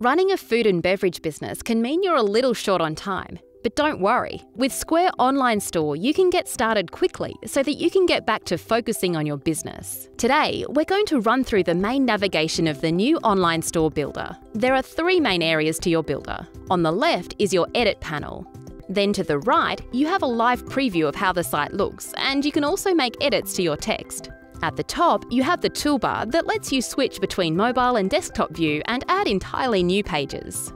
Running a food and beverage business can mean you're a little short on time. But don't worry, with Square Online Store, you can get started quickly so that you can get back to focusing on your business. Today, we're going to run through the main navigation of the new online store builder. There are three main areas to your builder. On the left is your edit panel. Then to the right, you have a live preview of how the site looks, and you can also make edits to your text. At the top, you have the toolbar that lets you switch between mobile and desktop view and add entirely new pages.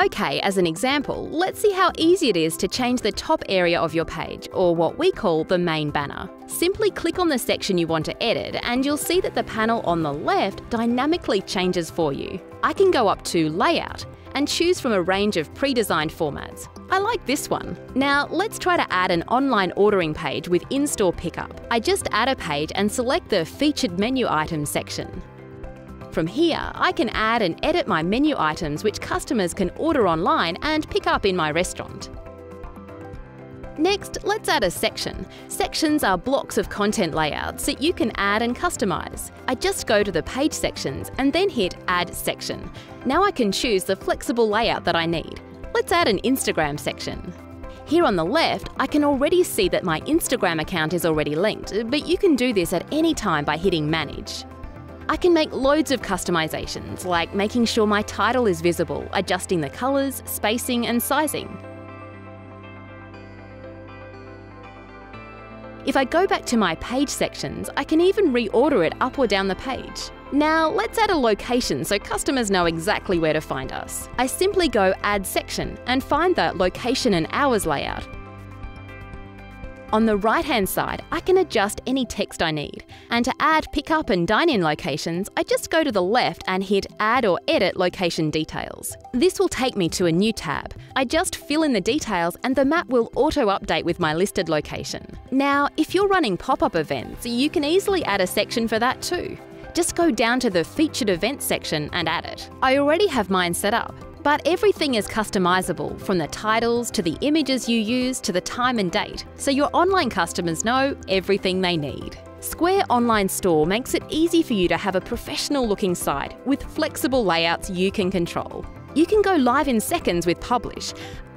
Okay, as an example, let's see how easy it is to change the top area of your page, or what we call the main banner. Simply click on the section you want to edit and you'll see that the panel on the left dynamically changes for you. I can go up to Layout and choose from a range of pre-designed formats. I like this one. Now, let's try to add an online ordering page with in-store pickup. I just add a page and select the Featured Menu Items section. From here, I can add and edit my menu items which customers can order online and pick up in my restaurant. Next, let's add a section. Sections are blocks of content layouts that you can add and customize. I just go to the page sections and then hit Add Section. Now I can choose the flexible layout that I need. Let's add an Instagram section. Here on the left, I can already see that my Instagram account is already linked, but you can do this at any time by hitting Manage. I can make loads of customizations, like making sure my title is visible, adjusting the colours, spacing and sizing. If I go back to my page sections, I can even reorder it up or down the page. Now, let's add a location so customers know exactly where to find us. I simply go Add Section and find the Location and Hours layout. On the right hand side, I can adjust any text I need. And to add pick-up and dine-in locations, I just go to the left and hit Add or Edit Location Details. This will take me to a new tab. I just fill in the details and the map will auto-update with my listed location. Now, if you're running pop-up events, you can easily add a section for that too. Just go down to the Featured Events section and add it. I already have mine set up, but everything is customizable from the titles to the images you use to the time and date, so your online customers know everything they need. Square Online Store makes it easy for you to have a professional looking site with flexible layouts you can control. You can go live in seconds with Publish,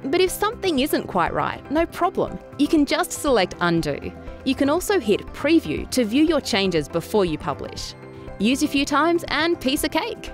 but if something isn't quite right, no problem. You can just select Undo. You can also hit Preview to view your changes before you publish. Use a few times and piece of cake.